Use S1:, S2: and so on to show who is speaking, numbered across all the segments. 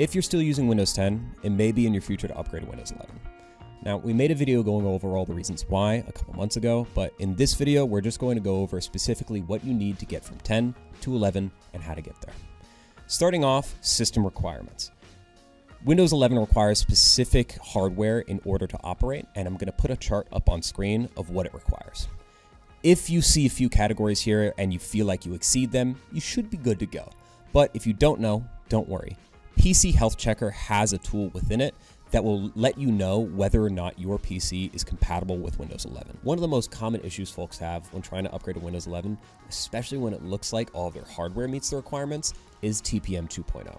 S1: If you're still using Windows 10, it may be in your future to upgrade to Windows 11. Now, we made a video going over all the reasons why a couple months ago, but in this video, we're just going to go over specifically what you need to get from 10 to 11 and how to get there. Starting off, system requirements. Windows 11 requires specific hardware in order to operate, and I'm going to put a chart up on screen of what it requires. If you see a few categories here and you feel like you exceed them, you should be good to go. But if you don't know, don't worry. PC Health Checker has a tool within it that will let you know whether or not your PC is compatible with Windows 11. One of the most common issues folks have when trying to upgrade to Windows 11, especially when it looks like all of their hardware meets the requirements, is TPM 2.0.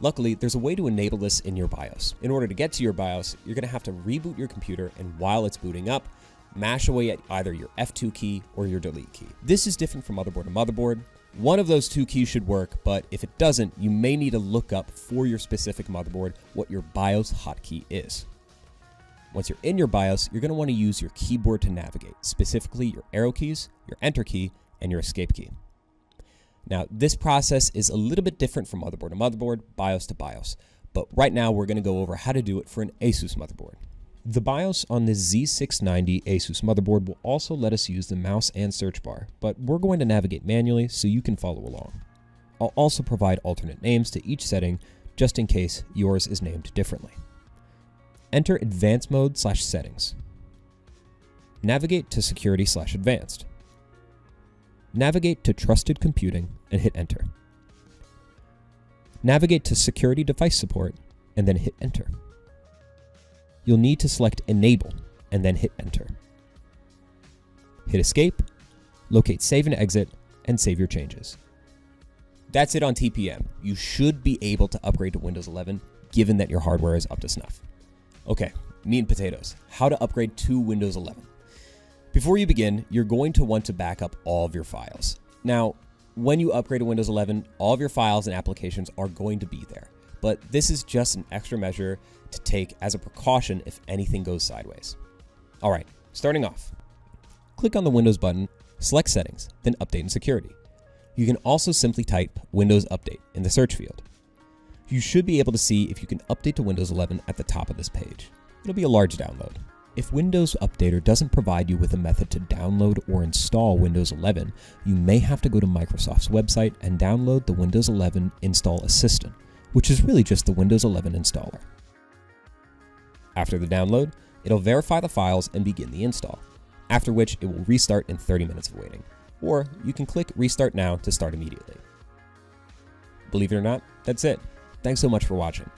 S1: Luckily, there's a way to enable this in your BIOS. In order to get to your BIOS, you're going to have to reboot your computer, and while it's booting up, mash away at either your F2 key or your delete key. This is different from motherboard to motherboard. One of those two keys should work, but if it doesn't, you may need to look up for your specific motherboard what your BIOS hotkey is. Once you're in your BIOS, you're going to want to use your keyboard to navigate, specifically your arrow keys, your enter key, and your escape key. Now, this process is a little bit different from motherboard to motherboard, BIOS to BIOS, but right now we're going to go over how to do it for an ASUS motherboard. The BIOS on the Z690 Asus motherboard will also let us use the mouse and search bar, but we're going to navigate manually so you can follow along. I'll also provide alternate names to each setting just in case yours is named differently. Enter Advanced Mode slash Settings. Navigate to Security slash Advanced. Navigate to Trusted Computing and hit Enter. Navigate to Security Device Support and then hit Enter you'll need to select Enable and then hit Enter. Hit Escape, locate Save and Exit, and save your changes. That's it on TPM. You should be able to upgrade to Windows 11 given that your hardware is up to snuff. Okay, meat and potatoes. How to upgrade to Windows 11. Before you begin, you're going to want to back up all of your files. Now, when you upgrade to Windows 11, all of your files and applications are going to be there but this is just an extra measure to take as a precaution if anything goes sideways. All right, starting off, click on the Windows button, select Settings, then Update and Security. You can also simply type Windows Update in the search field. You should be able to see if you can update to Windows 11 at the top of this page. It'll be a large download. If Windows Updater doesn't provide you with a method to download or install Windows 11, you may have to go to Microsoft's website and download the Windows 11 Install Assistant which is really just the Windows 11 installer. After the download, it'll verify the files and begin the install, after which it will restart in 30 minutes of waiting, or you can click Restart Now to start immediately. Believe it or not, that's it. Thanks so much for watching.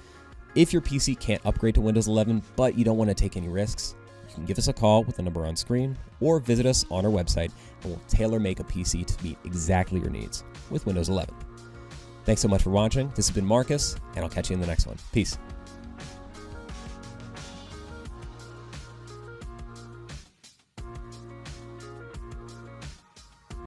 S1: If your PC can't upgrade to Windows 11 but you don't want to take any risks, you can give us a call with the number on screen or visit us on our website and we'll tailor make a PC to meet exactly your needs with Windows 11. Thanks so much for watching. This has been Marcus, and I'll catch you in the next one. Peace.